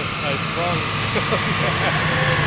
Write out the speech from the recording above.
a nice run.